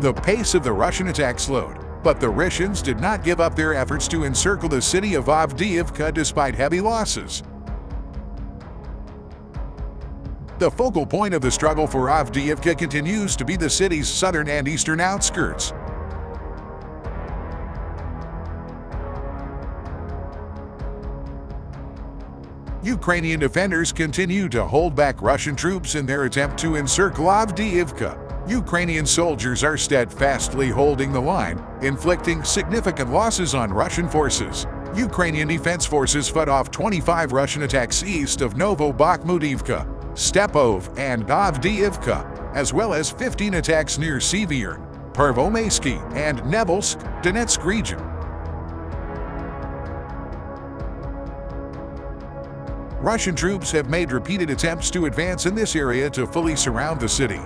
The pace of the Russian attack slowed, but the Russians did not give up their efforts to encircle the city of Avdiivka despite heavy losses. The focal point of the struggle for Avdiivka continues to be the city's southern and eastern outskirts. Ukrainian defenders continue to hold back Russian troops in their attempt to encircle Avdiivka. Ukrainian soldiers are steadfastly holding the line, inflicting significant losses on Russian forces. Ukrainian defense forces fought off 25 Russian attacks east of Novobakhmutivka, Stepov, and Avdiivka, as well as 15 attacks near Sevier, Pervomaysky, and Nevelsk, Donetsk region. Russian troops have made repeated attempts to advance in this area to fully surround the city.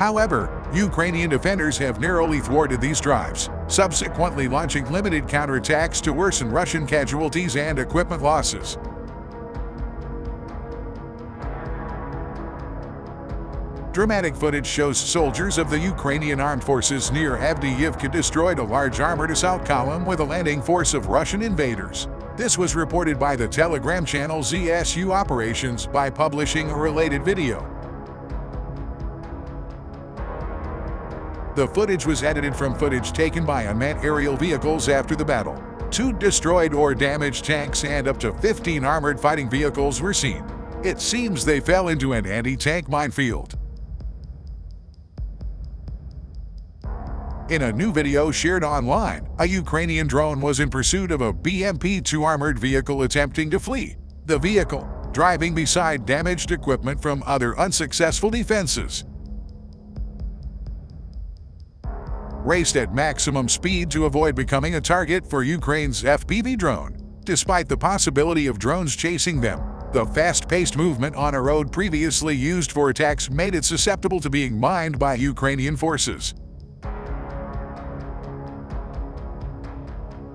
However, Ukrainian defenders have narrowly thwarted these drives, subsequently launching limited counterattacks to worsen Russian casualties and equipment losses. Dramatic footage shows soldiers of the Ukrainian armed forces near Avdiivka destroyed a large armored assault column with a landing force of Russian invaders. This was reported by the Telegram channel ZSU Operations by publishing a related video. The footage was edited from footage taken by unmanned aerial vehicles after the battle. Two destroyed or damaged tanks and up to 15 armored fighting vehicles were seen. It seems they fell into an anti-tank minefield. In a new video shared online, a Ukrainian drone was in pursuit of a BMP-2 armored vehicle attempting to flee. The vehicle, driving beside damaged equipment from other unsuccessful defenses, raced at maximum speed to avoid becoming a target for Ukraine's FPV drone. Despite the possibility of drones chasing them, the fast-paced movement on a road previously used for attacks made it susceptible to being mined by Ukrainian forces.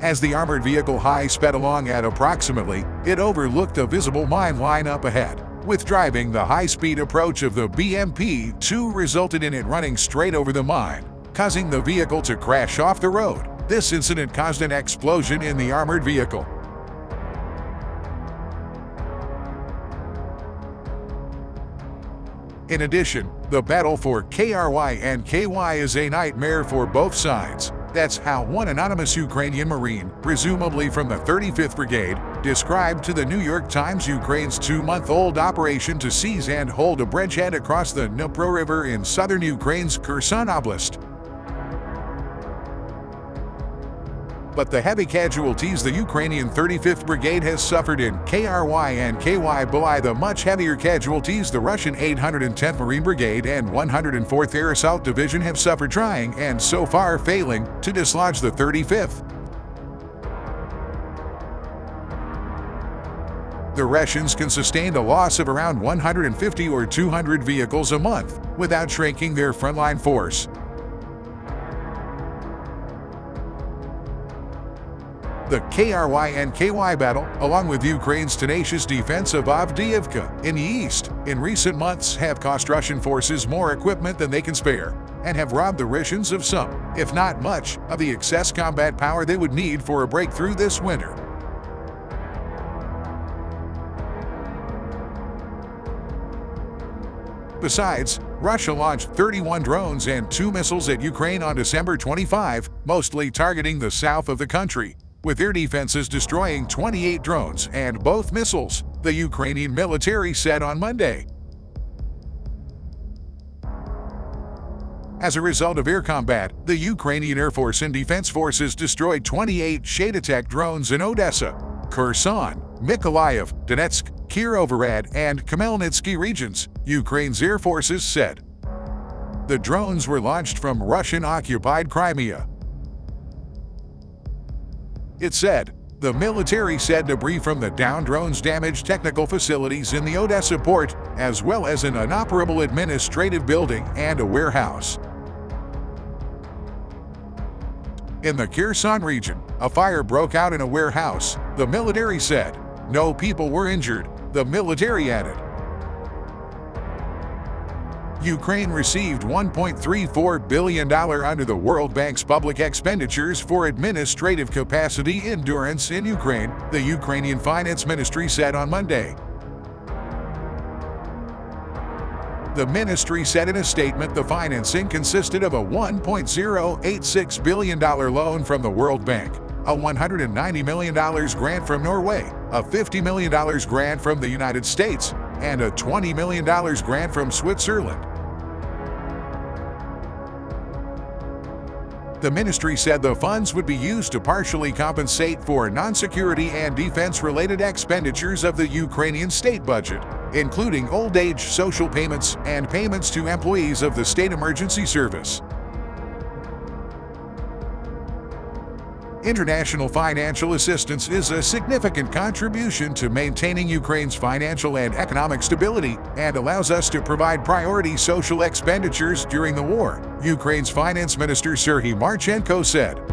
As the armored vehicle high sped along at approximately, it overlooked a visible mine line up ahead. With driving, the high-speed approach of the BMP-2 resulted in it running straight over the mine, causing the vehicle to crash off the road. This incident caused an explosion in the armored vehicle. In addition, the battle for Krynky is a nightmare for both sides. That's how one anonymous Ukrainian Marine, presumably from the 35th Brigade, described to the New York Times Ukraine's two-month-old operation to seize and hold a bridgehead across the Dnipro River in southern Ukraine's Kherson Oblast. But the heavy casualties the Ukrainian 35th Brigade has suffered in Krynky belie the much heavier casualties the Russian 810th Marine Brigade and 104th Air Assault Division have suffered trying and so far failing to dislodge the 35th. The Russians can sustain a loss of around 150 or 200 vehicles a month without shrinking their frontline force. The Krynky battle, along with Ukraine's tenacious defense of Avdiivka in the east, in recent months have cost Russian forces more equipment than they can spare, and have robbed the Russians of some, if not much, of the excess combat power they would need for a breakthrough this winter. Besides, Russia launched 31 drones and two missiles at Ukraine on December 25, mostly targeting the south of the country, with air defenses destroying 28 drones and both missiles, the Ukrainian military said on Monday. As a result of air combat, the Ukrainian Air Force and Defense Forces destroyed 28 Shahed attack drones in Odessa, Kherson, Mykolaiv, Donetsk, Kirovohrad, and Khmelnytsky regions, Ukraine's air forces said. The drones were launched from Russian-occupied Crimea, it said, the military said debris from the downed drones damaged technical facilities in the Odessa port, as well as an inoperable administrative building and a warehouse. In the Kherson region, a fire broke out in a warehouse, the military said. No people were injured, the military added. Ukraine received $1.34 billion under the World Bank's public expenditures for administrative capacity endurance in Ukraine, the Ukrainian Finance Ministry said on Monday. The ministry said in a statement the financing consisted of a $1.086 billion loan from the World Bank, a $190 million grant from Norway, a $50 million grant from the United States, and a $20 million grant from Switzerland. The ministry said the funds would be used to partially compensate for non-security and defense-related expenditures of the Ukrainian state budget including old age social payments and payments to employees of the State Emergency Service. International financial assistance is a significant contribution to maintaining Ukraine's financial and economic stability and allows us to provide priority social expenditures during the war, Ukraine's Finance Minister Serhiy Marchenko said.